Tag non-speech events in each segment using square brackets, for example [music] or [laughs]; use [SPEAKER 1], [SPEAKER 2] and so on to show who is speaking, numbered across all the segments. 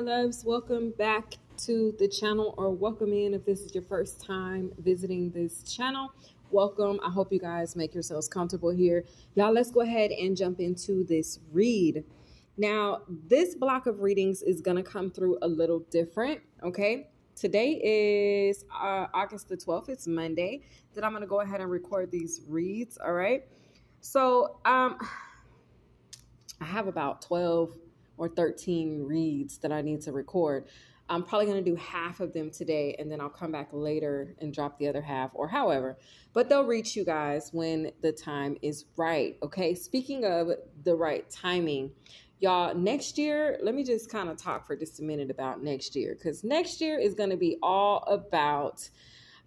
[SPEAKER 1] loves. Welcome back to the channel or welcome in if this is your first time visiting this channel. Welcome. I hope you guys make yourselves comfortable here. Y'all, let's go ahead and jump into this read. Now, this block of readings is going to come through a little different, okay? Today is uh, August the 12th. It's Monday that I'm going to go ahead and record these reads, all right? So, um I have about 12 or 13 reads that I need to record. I'm probably going to do half of them today and then I'll come back later and drop the other half or however. But they'll reach you guys when the time is right. Okay. Speaking of the right timing, y'all, next year, let me just kind of talk for just a minute about next year because next year is going to be all about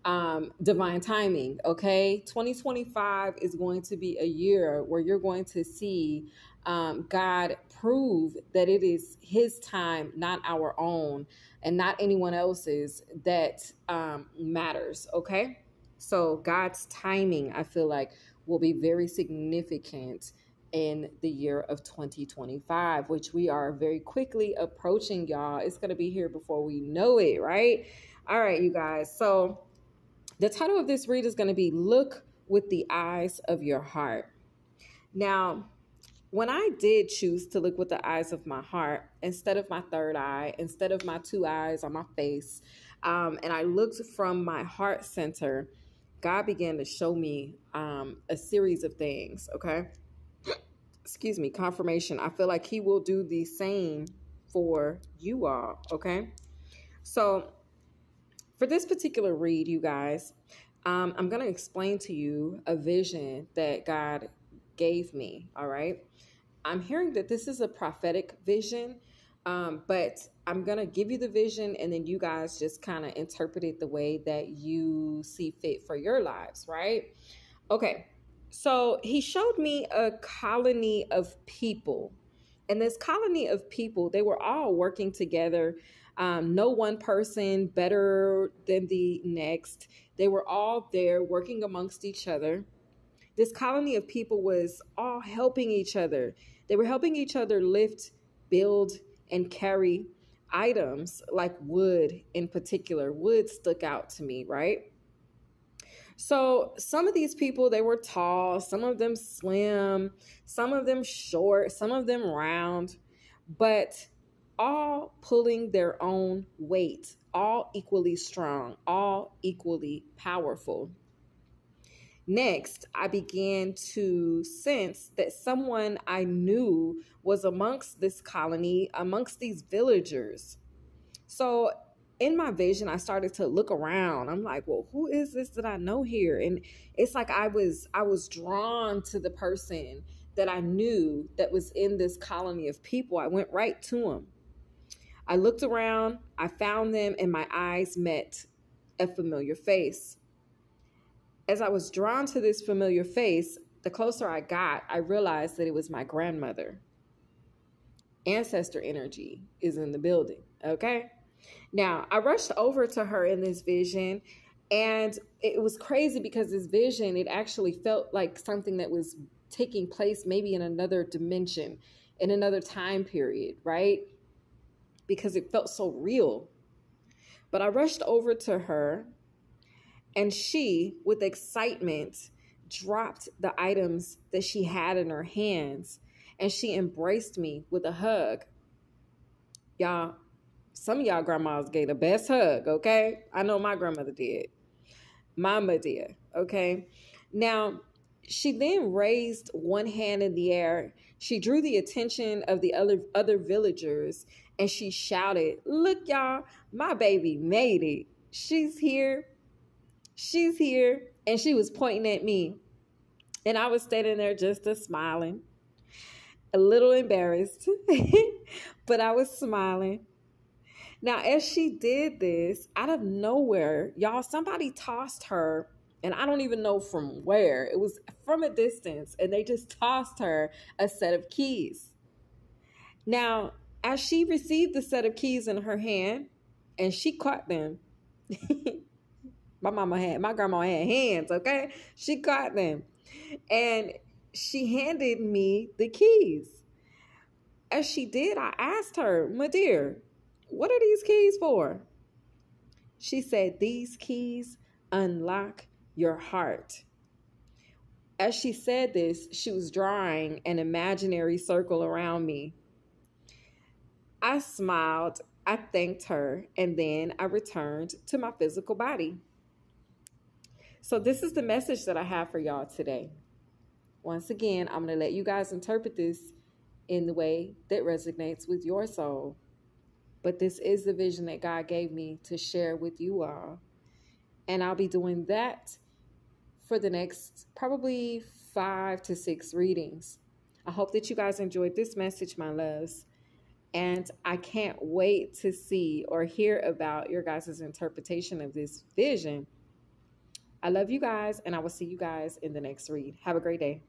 [SPEAKER 1] um, divine timing. Okay. 2025 is going to be a year where you're going to see um, God prove that it is His time, not our own, and not anyone else's, that um, matters. Okay. So God's timing, I feel like, will be very significant in the year of 2025, which we are very quickly approaching, y'all. It's going to be here before we know it, right? All right, you guys. So, the title of this read is going to be Look with the Eyes of Your Heart. Now, when I did choose to look with the eyes of my heart instead of my third eye, instead of my two eyes on my face, um, and I looked from my heart center, God began to show me um, a series of things, okay? [clears throat] Excuse me, confirmation. I feel like He will do the same for you all, okay? So, for this particular read, you guys, um, I'm going to explain to you a vision that God gave me, all right? I'm hearing that this is a prophetic vision, um, but I'm going to give you the vision and then you guys just kind of interpret it the way that you see fit for your lives, right? Okay, so he showed me a colony of people. And this colony of people, they were all working together. Um, no one person better than the next. They were all there working amongst each other. This colony of people was all helping each other. They were helping each other lift, build, and carry items like wood in particular. Wood stuck out to me, right? So some of these people, they were tall, some of them slim, some of them short, some of them round, but all pulling their own weight, all equally strong, all equally powerful. Next, I began to sense that someone I knew was amongst this colony, amongst these villagers. So, in my vision, I started to look around. I'm like, well, who is this that I know here? And it's like I was I was drawn to the person that I knew that was in this colony of people. I went right to him. I looked around, I found them, and my eyes met a familiar face as I was drawn to this familiar face, the closer I got, I realized that it was my grandmother. Ancestor energy is in the building, okay? Now, I rushed over to her in this vision, and it was crazy because this vision, it actually felt like something that was taking place maybe in another dimension, in another time period, right? Because it felt so real. But I rushed over to her and she, with excitement, dropped the items that she had in her hands and she embraced me with a hug. Y'all, some of y'all grandmas gave the best hug, okay? I know my grandmother did. Mama did, okay? Now, she then raised one hand in the air. She drew the attention of the other other villagers and she shouted, "Look y'all, my baby made it. She's here she's here. And she was pointing at me. And I was standing there just a smiling, a little embarrassed, [laughs] but I was smiling. Now, as she did this, out of nowhere, y'all, somebody tossed her, and I don't even know from where. It was from a distance, and they just tossed her a set of keys. Now, as she received the set of keys in her hand, and she caught them, [laughs] My mama had, my grandma had hands, okay? She caught them. And she handed me the keys. As she did, I asked her, my dear, What are these keys for? She said, These keys unlock your heart. As she said this, she was drawing an imaginary circle around me. I smiled, I thanked her, and then I returned to my physical body. So, this is the message that I have for y'all today. Once again, I'm going to let you guys interpret this in the way that resonates with your soul. But this is the vision that God gave me to share with you all. And I'll be doing that for the next probably five to six readings. I hope that you guys enjoyed this message, my loves. And I can't wait to see or hear about your guys' interpretation of this vision. I love you guys, and I will see you guys in the next read. Have a great day.